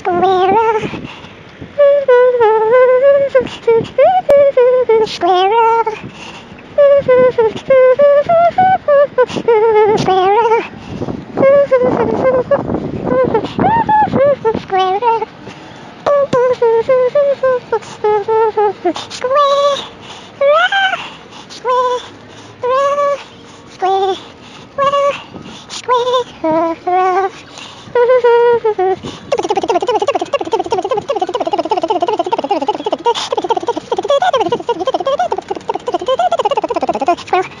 Squirrel. Squirrel. Squirrel. Squirrel. Squirrel. Squirrel. Squirrel. Squirrel. 绝对错用。